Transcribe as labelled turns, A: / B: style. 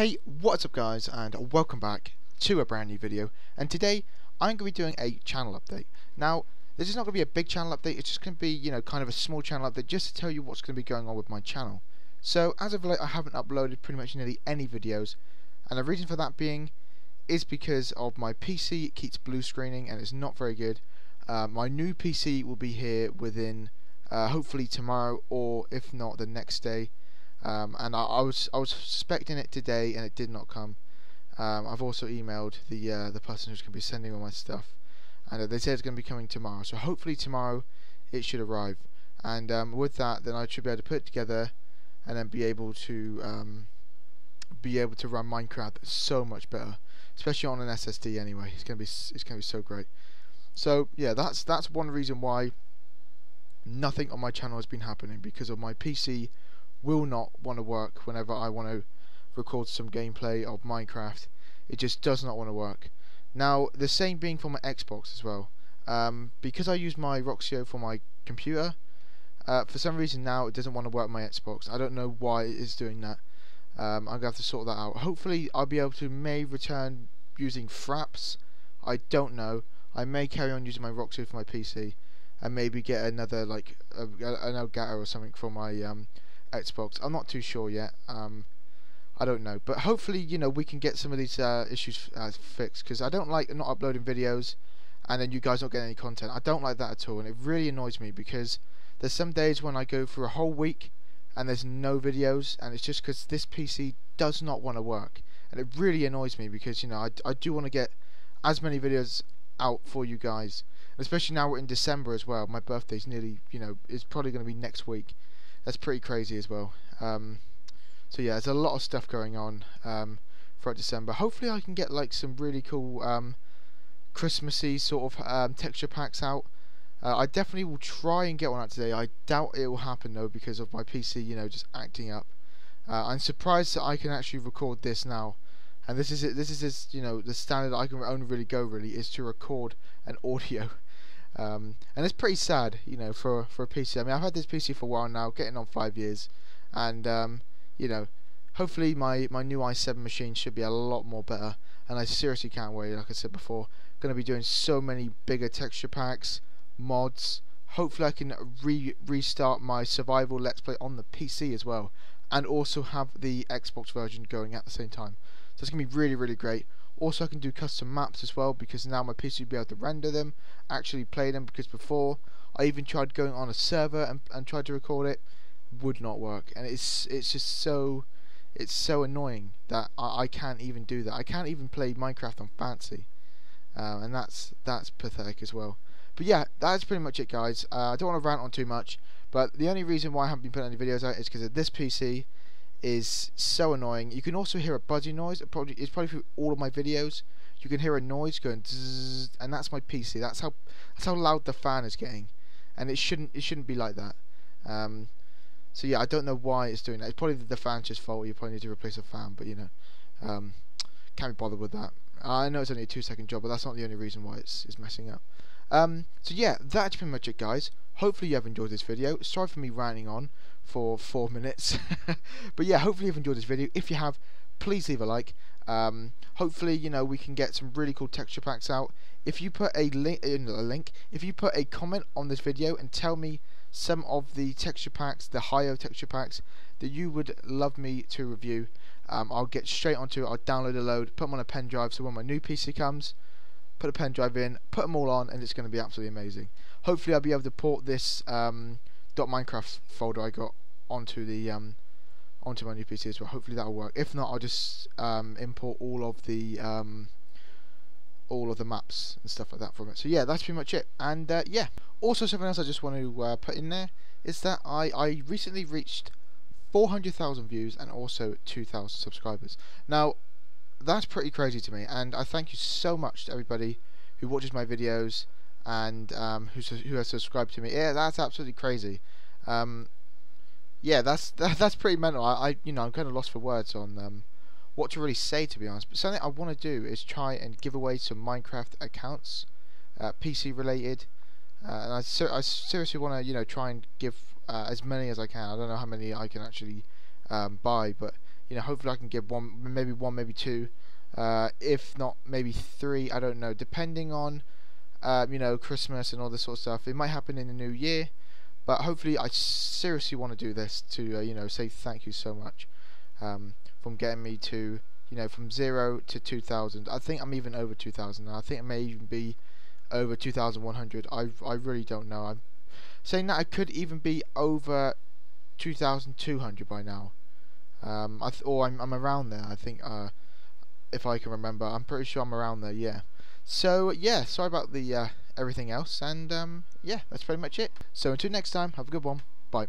A: Hey, what's up guys and welcome back to a brand new video and today I'm going to be doing a channel update. Now this is not going to be a big channel update, it's just going to be you know kind of a small channel update just to tell you what's going to be going on with my channel. So as of late I haven't uploaded pretty much nearly any videos and the reason for that being is because of my PC it keeps blue screening and it's not very good. Uh, my new PC will be here within uh, hopefully tomorrow or if not the next day um, and I, I, was I was suspecting it today, and it did not come. Um, I've also emailed the uh, the person who's going to be sending all my stuff, and uh, they said it's going to be coming tomorrow. So hopefully tomorrow it should arrive, and um, with that, then I should be able to put it together, and then be able to um, be able to run Minecraft so much better, especially on an SSD. Anyway, it's going to be it's to be so great. So yeah, that's that's one reason why nothing on my channel has been happening because of my PC will not want to work whenever I want to record some gameplay of Minecraft. It just does not want to work. Now, the same being for my Xbox as well. Um, because I use my Roxio for my computer, uh, for some reason now it doesn't want to work my Xbox. I don't know why it is doing that. Um, I'm going to have to sort that out. Hopefully I'll be able to may return using Fraps. I don't know. I may carry on using my Roxio for my PC and maybe get another like a, an Elgato or something for my um, Xbox. I'm not too sure yet. Um, I don't know, but hopefully, you know, we can get some of these uh, issues uh, fixed because I don't like not uploading videos and then you guys not getting any content. I don't like that at all, and it really annoys me because there's some days when I go for a whole week and there's no videos, and it's just because this PC does not want to work, and it really annoys me because you know I, I do want to get as many videos out for you guys, especially now we're in December as well. My birthday's nearly, you know, it's probably going to be next week that's pretty crazy as well. Um, so yeah, there's a lot of stuff going on um, throughout December. Hopefully, I can get like some really cool um, Christmassy sort of um, texture packs out. Uh, I definitely will try and get one out today. I doubt it will happen though because of my PC, you know, just acting up. Uh, I'm surprised that I can actually record this now, and this is it. This is this, you know the standard I can only really go really is to record an audio. Um, and it's pretty sad, you know, for for a PC. I mean, I've had this PC for a while now, getting on five years, and um, you know, hopefully my my new i7 machine should be a lot more better. And I seriously can't wait. Like I said before, going to be doing so many bigger texture packs, mods. Hopefully, I can re restart my survival let's play on the PC as well, and also have the Xbox version going at the same time. So it's gonna be really, really great. Also I can do custom maps as well because now my PC will be able to render them, actually play them because before I even tried going on a server and, and tried to record it, would not work. And it's it's just so it's so annoying that I, I can't even do that. I can't even play Minecraft on fancy. Uh, and that's that's pathetic as well. But yeah, that's pretty much it guys. Uh, I don't want to rant on too much, but the only reason why I haven't been putting any videos out is because of this PC is so annoying. You can also hear a buzzing noise. It probably it's probably through all of my videos. You can hear a noise going, zzz, and that's my PC. That's how that's how loud the fan is getting, and it shouldn't it shouldn't be like that. Um, so yeah, I don't know why it's doing that. It's probably the fan's just fault. You probably need to replace a fan, but you know, um, can't be bothered with that. I know it's only a two second job, but that's not the only reason why it's it's messing up. Um, so yeah, that's pretty much it, guys. Hopefully you have enjoyed this video. Sorry for me ranting on for four minutes. but yeah, hopefully you've enjoyed this video. If you have, please leave a like. Um, hopefully, you know, we can get some really cool texture packs out. If you put a link, uh, a link, if you put a comment on this video and tell me some of the texture packs, the higher texture packs that you would love me to review, um, I'll get straight onto it. I'll download a load, put them on a pen drive, so when my new PC comes, put a pen drive in, put them all on, and it's going to be absolutely amazing. Hopefully, I'll be able to port this um, .minecraft folder I got onto the um, onto my new PC as well. Hopefully that'll work. If not, I'll just um, import all of the um, all of the maps and stuff like that from it. So yeah, that's pretty much it. And uh, yeah, also something else I just want to uh, put in there is that I I recently reached 400,000 views and also 2,000 subscribers. Now that's pretty crazy to me, and I thank you so much to everybody who watches my videos and um, who who has subscribed to me. Yeah, that's absolutely crazy. Um, yeah, that's that, that's pretty mental. I, I, you know I'm kind of lost for words on um, what to really say to be honest. But something I want to do is try and give away some Minecraft accounts, uh, PC related, uh, and I, ser I seriously want to you know try and give uh, as many as I can. I don't know how many I can actually um, buy, but you know, hopefully I can get one, maybe one, maybe two, uh, if not maybe three. I don't know, depending on, um, you know, Christmas and all this sort of stuff. It might happen in the new year, but hopefully I seriously want to do this to, uh, you know, say thank you so much um, from getting me to, you know, from zero to 2,000. I think I'm even over 2,000 I think it may even be over 2,100. I I really don't know. I'm saying that I could even be over 2,200 by now. Um, I or I'm I'm around there. I think uh, if I can remember, I'm pretty sure I'm around there. Yeah. So yeah, sorry about the uh, everything else, and um, yeah, that's pretty much it. So until next time, have a good one. Bye.